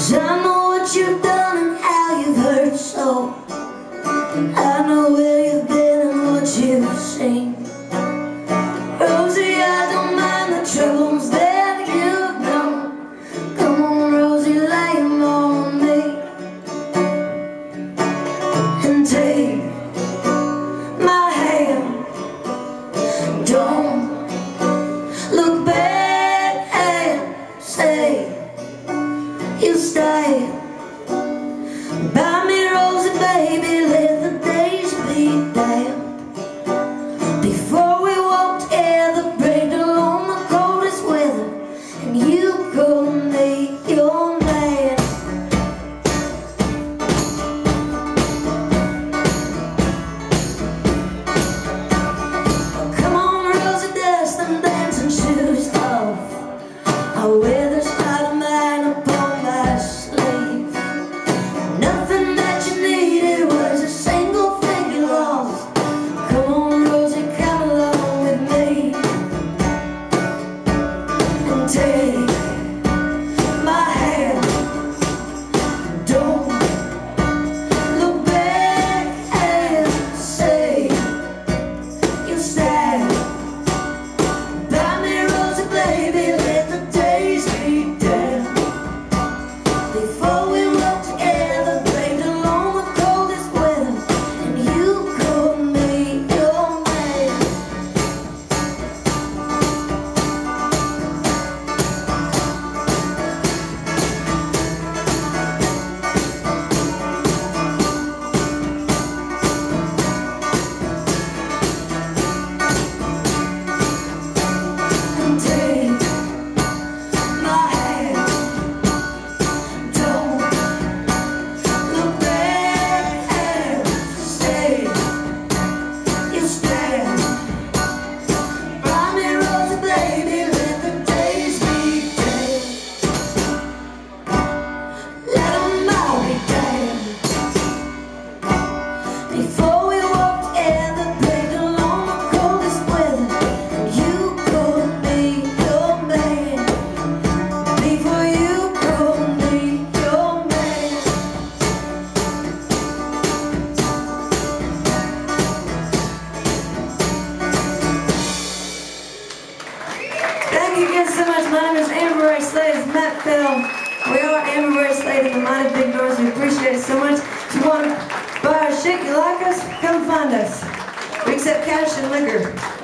Cause I know what you've done and how you've hurt so. I know where you've been and what you've seen. Rosie, I don't mind the troubles that you've Come on, Rosie, lay on me. And take my hand. Don't you stay by me, Rosie, baby, let the days be damned. Before we walk together, break along the coldest weather, and you go meet your We are Amber Slade and the Mighty Big Doors. We appreciate it so much. If you want to buy our shit, you like us, come find us. We accept cash and liquor.